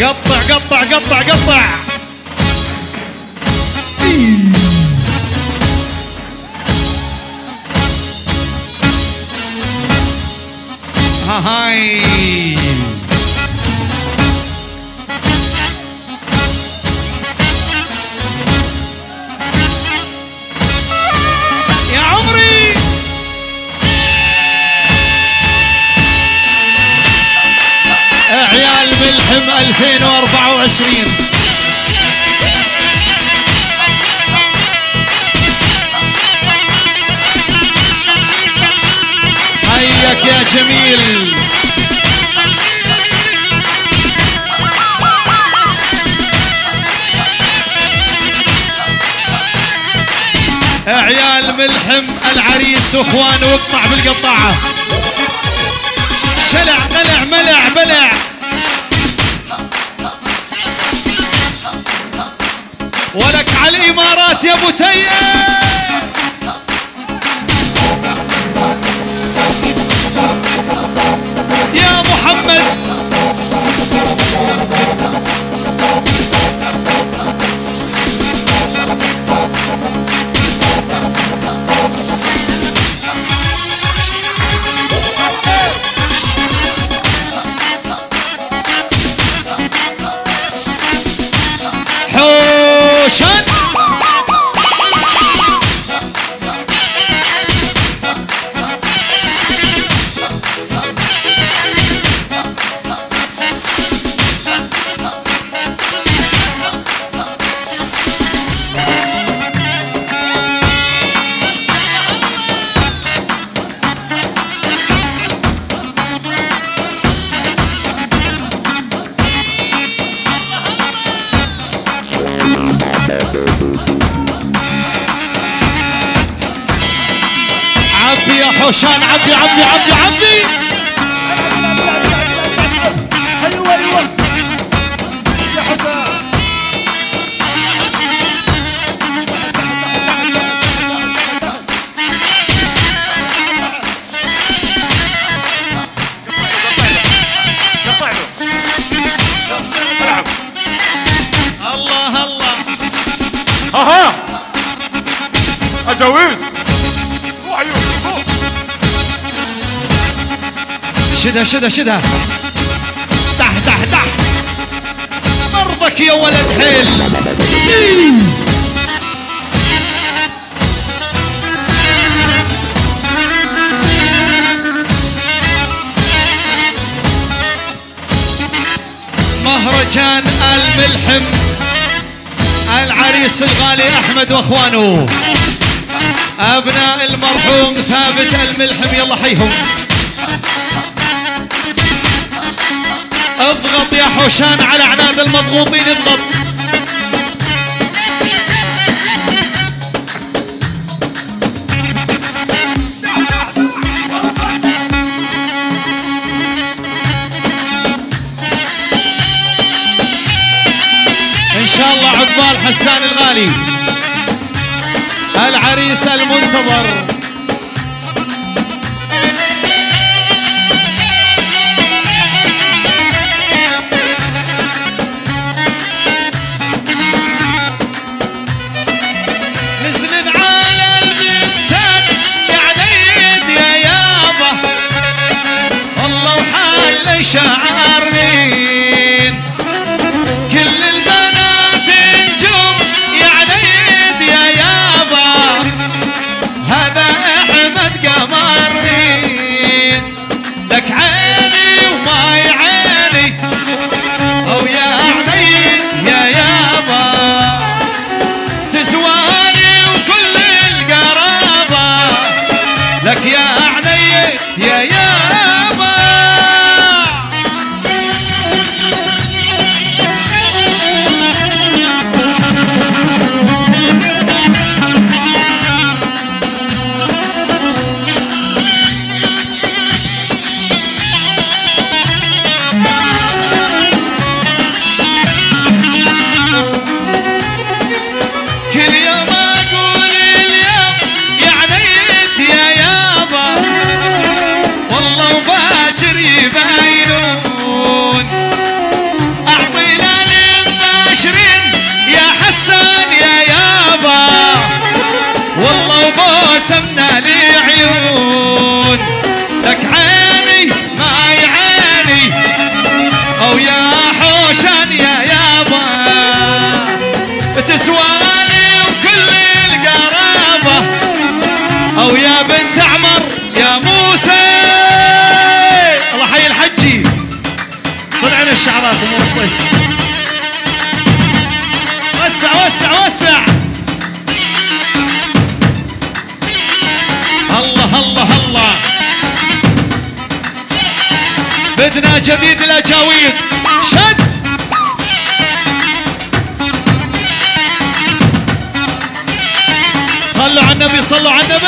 قطع قطع قطع ها هاي يا ملحم 2024 حيك يا جميل. عيال ملحم العريس واخوانه واقطع بالقطاعة. شلع قلع ملع بلع الإمارات يا ابو تيم حوشان عبي عبي عبي عبي. أيوه أيوه يا الله الله أها شدها شدها شدها تح تح تح. مرضك يا ولد حيل. مهرجان الملحم العريس الغالي أحمد وأخوانه. أبناء المرحوم ثابت الملحم يلا حيهم. اضغط يا حوشان على عناد المضغوطين اضغط. إن شاء الله عقبال حسان الغالي العريس المنتظر. تسوالي وكل القرابة. أو يا بنت عمر يا موسى. الله حي الحجي طلعنا الشعرات الطيب وسع وسع وسع. الله الله الله. بدنا جديد الاجاويد شد صلوا على النبي صلوا على النبي.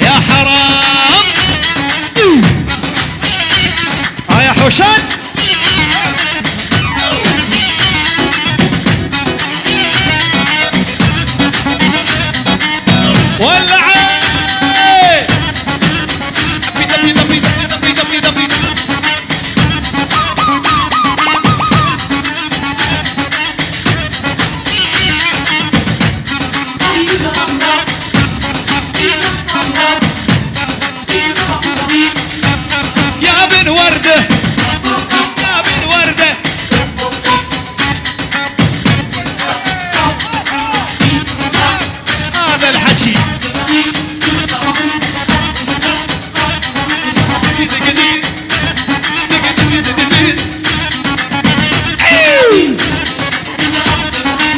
يا حرام. آه يا حوشان يا بن وردة. يا هذا الحكي.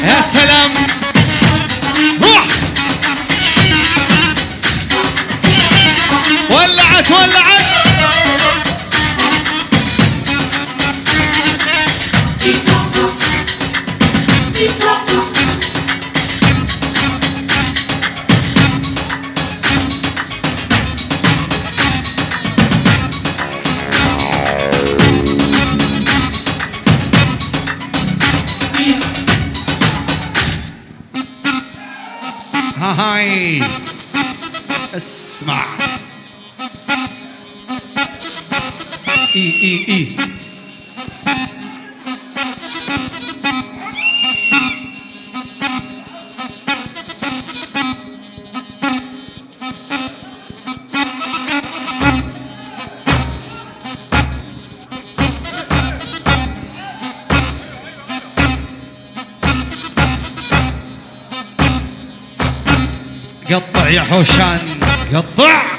يا سلام. ولعت ولعت. هاي اسمع اي اي اي يا حوشان قطع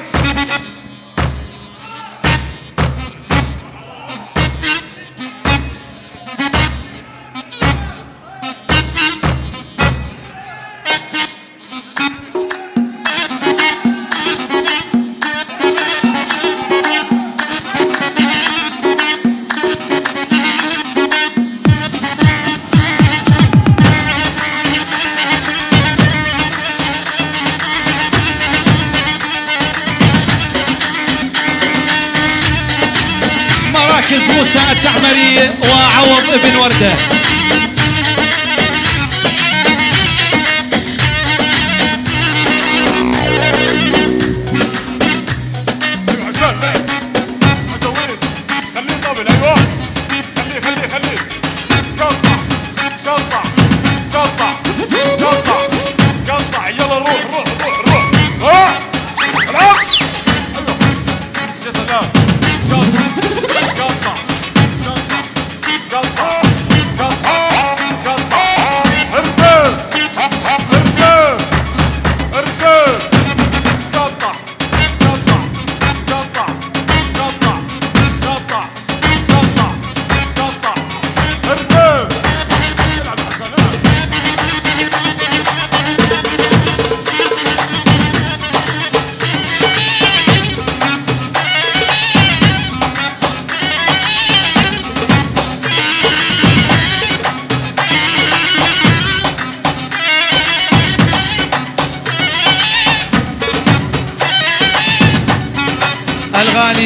وعوض ابن ورده.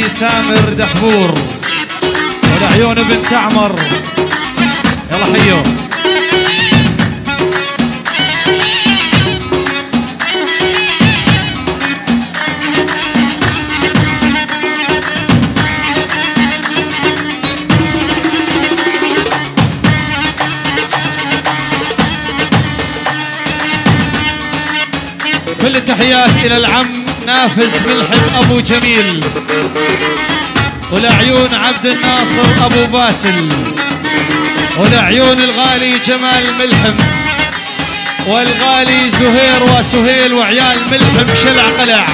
سامر دحبور والعيون بنت عمر. يلا حيو. كل التحيات إلى العم نافس ملحم أبو جميل. ولعيون عبد الناصر أبو باسل. ولعيون الغالي جمال ملحم. والغالي زهير وسهيل وعيال ملحم شلع قلع.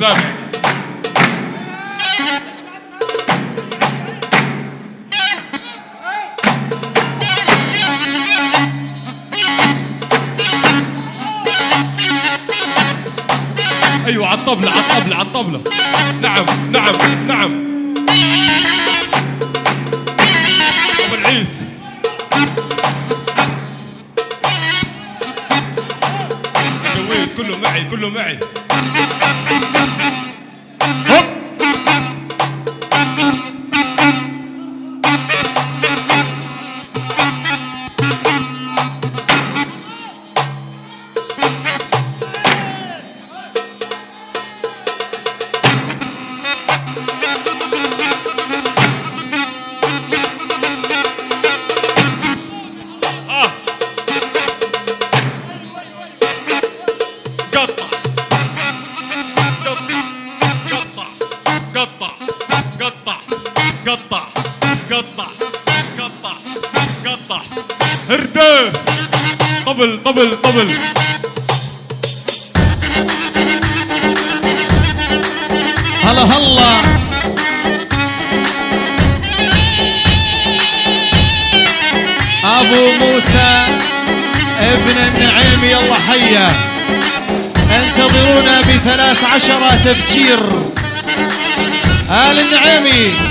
سامع أيوه على الطبلة على الطبلة على الطبلة نعم نعم نعم. أبو العيس. جويت كله معي كله معي. Thank you. قطع قطع قطع. هرده. طبل طبل طبل. هلا هلا. أبو موسى ابن النعيم يلا حيا. انتظرونا بثلاث عشرة تفجير. آل النعيمي.